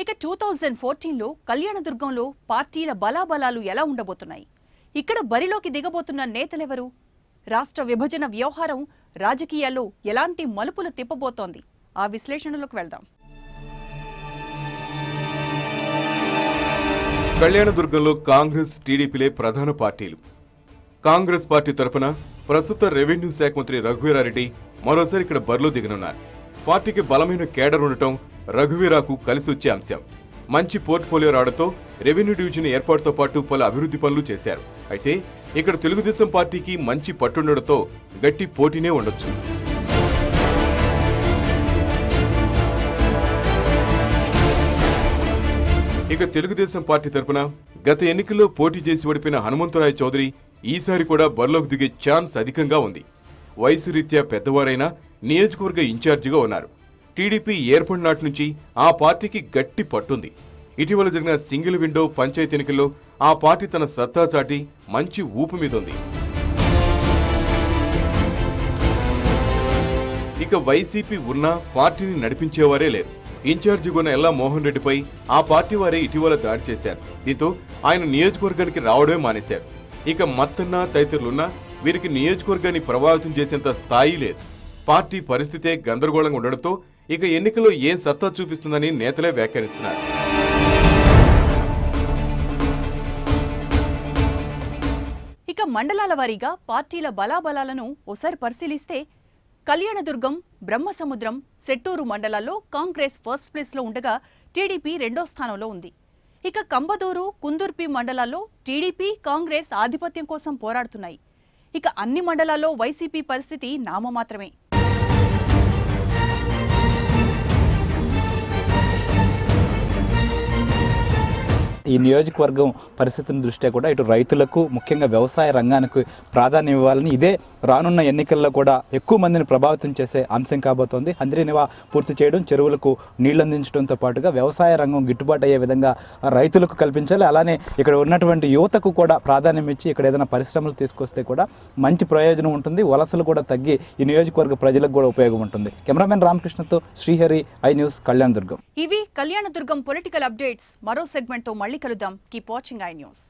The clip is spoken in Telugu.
ఇక టూ థౌజండ్ ఫోర్టీన్లో కళ్యాణదుర్గంలో పార్టీల బలాబలాలు ఎలా ఉండబోతున్నాయి? ఇక్కడ బరిలోకి దిగబోతున్న నేతలెవరు? రాష్ట్ర విభజన వ్యవహారం రాజకీయాల్లో ఎలాంటి మలుపులు తిప్పబోతోంది? ఆ విశ్లేషణలోకి వెళ్దాం. కళ్యాణదుర్గంలో కాంగ్రెస్ టీడీపీలే ప్రధాన పార్టీలు. కాంగ్రెస్ పార్టీ తరపున ప్రస్తుత రెవెన్యూ శాఖ మంత్రి రఘువీరారెడ్డి మరోసారి ఇక్కడ బరిలో దిగనున్నారు. పార్టీకి బలమైన కేడర్ ఉండటం రఘువీరాకు కలిసి వచ్చే అంశం. మంచి పోర్ట్ఫోలియో రావడంతో రెవెన్యూ డివిజన్ ఏర్పాటుతో పాటు పలు అభివృద్ధి పనులు చేశారు. అయితే ఇక్కడ తెలుగుదేశం పార్టీకి మంచి పట్టుండడంతో గట్టి పోటీనే ఉండొచ్చు. ఇక తెలుగుదేశం పార్టీ తరపున గత ఎన్నికల్లో పోటీ చేసి ఓడిపోయిన హనుమంతరాయ చౌదరి ఈసారి కూడా బరిలోకి దిగే ఛాన్స్ అధికంగా ఉంది. వయసు రీత్యా పెద్దవారైనా నియోజకవర్గ ఇన్ఛార్జిగా ఉన్నారు. టీడీపీ ఏర్పడినాటి నుంచి ఆ పార్టీకి గట్టి పట్టుంది. ఇటీవల జరిగిన సింగిల్ విండో పంచాయతీ ఎన్నికల్లో ఆ పార్టీ తన సత్తా చాటి మంచి ఊపు మీద ఉంది ఇక వైసీపీ ఉన్నా పార్టీని నడిపించేవారే లేరు. ఇన్ఛార్జిగా ఉన్న ఎల్లా మోహన్ రెడ్డిపై ఆ పార్టీ వారే ఇటీవల దాడి చేశారు. దీంతో ఆయన నియోజకవర్గానికి రావడమే మానేశారు. ఇక మత్తన్న తదితరులున్నా వీరికి నియోజకవర్గాన్ని ప్రభావితం చేసేంత స్థాయి లేదు. పార్టీ పరిస్థితే గందరగోళంగా ఉండడంతో ఇక ఎన్నికల్లో ఏం సత్తా చూపిస్తుందని నేతలే వ్యాఖ్యానిస్తున్నారు. ఇక మండలాల వారీగా పార్టీల బలాబలాలను ఒకసారి పరిశీలిస్తే కళ్యాణదుర్గం బ్రహ్మసముద్రం సెట్టూరు మండలాల్లో కాంగ్రెస్ ఫస్ట్ ప్లేస్లో ఉండగా టీడీపీ రెండో స్థానంలో ఉంది. ఇక కంబదూరు కుందుర్పి మండలాల్లో టీడీపీ కాంగ్రెస్ ఆధిపత్యం కోసం పోరాడుతున్నాయి. ఇక అన్ని మండలాల్లో వైసీపీ పరిస్థితి నామమాత్రమే. ఈ నియోజకవర్గం పరిస్థితిని దృష్ట్యా కూడా ఇటు రైతులకు ముఖ్యంగా వ్యవసాయ రంగానికి ప్రాధాన్యం ఇవ్వాలని ఇదే రానున్న ఎన్నికల్లో కూడా ఎక్కువ మందిని ప్రభావితం చేసే అంశం కాబోతోంది. హంద్రీనివా పూర్తి చేయడం చెరువులకు నీళ్ళు అందించడంతో పాటుగా వ్యవసాయ రంగం గిట్టుబాటు అయ్యే విధంగా రైతులకు కల్పించాలి. అలానే ఇక్కడ ఉన్నటువంటి యువతకు కూడా ప్రాధాన్యం ఇచ్చి ఇక్కడ ఏదైనా పరిశ్రమలు తీసుకొస్తే కూడా మంచి ప్రయోజనం ఉంటుంది. వలసలు కూడా తగ్గి ఈ నియోజకవర్గ ప్రజలకు కూడా ఉపయోగం ఉంటుంది. కెమెరామెన్ రామకృష్ణతో శ్రీహరి ఐ న్యూస్ కళ్యాణ దుర్గం ఇవి కళ్యాణదుర్గం పొలిటికల్ అప్డేట్స్. మరో సెగ్మెంట్తో మళ్ళీ కలుద్దాం కీప్ వాచింగ్ ఐ న్యూస్